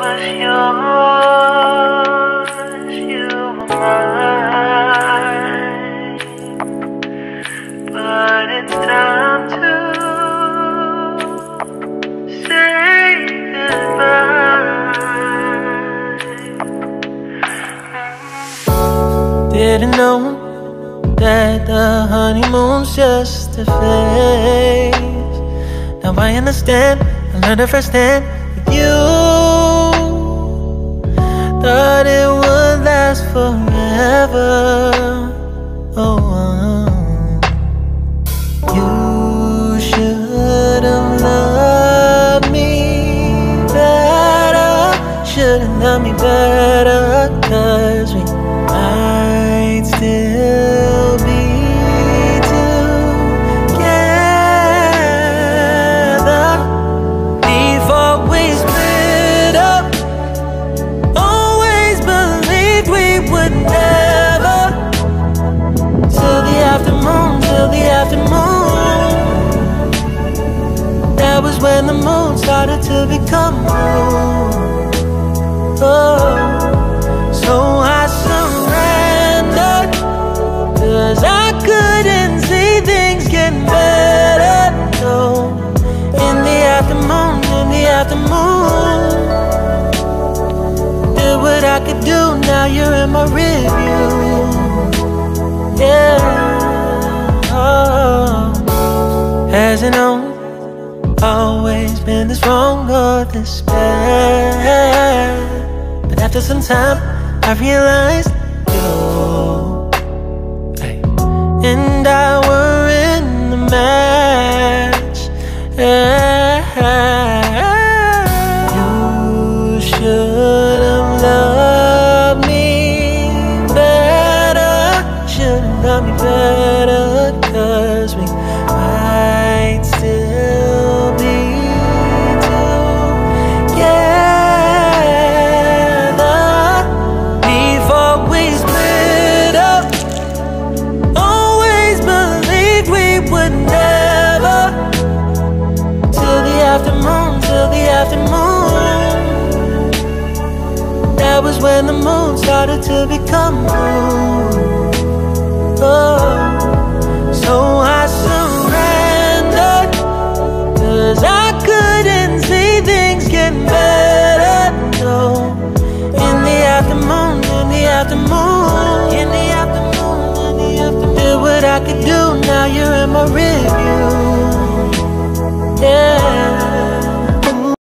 was yours, you were mine. But it's time to say goodbye. Didn't know that the honeymoon's just a phase. Now I understand, I learned it firsthand with you. Thought it would last forever. Oh, uh. you should have loved me better. Should have loved me better, cause we when the moon started to become moon. Oh, so I surrendered. Cause I couldn't see things getting better. No, in the afternoon, in the afternoon. Did what I could do, now you're in my review. Yeah. Oh. Hasn't always been this wrong or this bad. But after some time, I realized you and I were in the match. You should have loved me better. Should have loved me better. Cause we the afternoon. That was when the moon started to become blue. Oh, so I surrendered. Cause I couldn't see things getting better. No, in the afternoon, in the afternoon, in the afternoon, in the afternoon. Did what I could do, now you're in my.